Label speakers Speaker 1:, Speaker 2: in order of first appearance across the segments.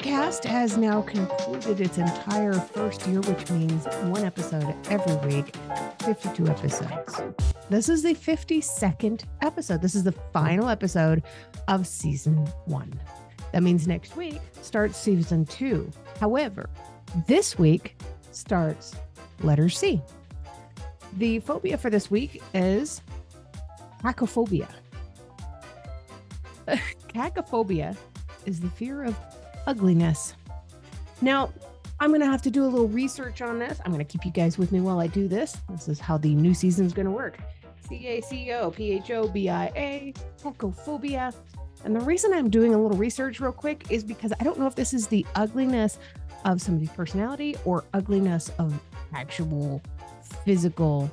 Speaker 1: podcast has now concluded its entire first year, which means one episode every week, 52 episodes. This is the 52nd episode. This is the final episode of season one. That means next week starts season two. However, this week starts letter C. The phobia for this week is cacophobia. Cacophobia is the fear of ugliness. Now, I'm going to have to do a little research on this. I'm going to keep you guys with me while I do this. This is how the new season is going to work. C A C O P H O B I A, cacophobia. And the reason I'm doing a little research real quick is because I don't know if this is the ugliness of somebody's personality or ugliness of actual physical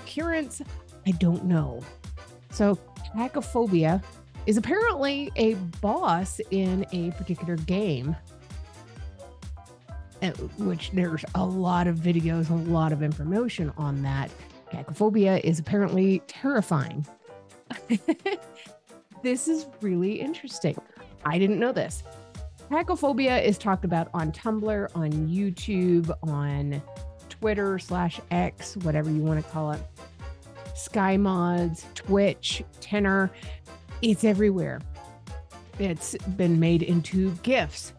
Speaker 1: appearance. I don't know. So, cacophobia is apparently a boss in a particular game, uh, which there's a lot of videos, a lot of information on that. Cacophobia is apparently terrifying. this is really interesting. I didn't know this. Cacophobia is talked about on Tumblr, on YouTube, on Twitter slash X, whatever you want to call it. Sky Mods, Twitch, Tenor. It's everywhere. It's been made into gifts,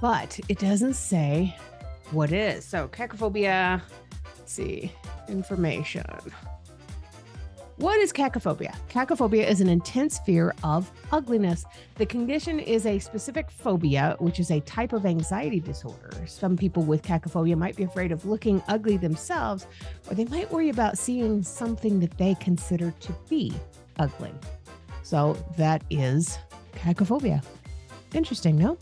Speaker 1: but it doesn't say what is. So, cacophobia, let's see, information. What is cacophobia? Cacophobia is an intense fear of ugliness. The condition is a specific phobia, which is a type of anxiety disorder. Some people with cacophobia might be afraid of looking ugly themselves, or they might worry about seeing something that they consider to be ugly. So that is cacophobia. Interesting, no?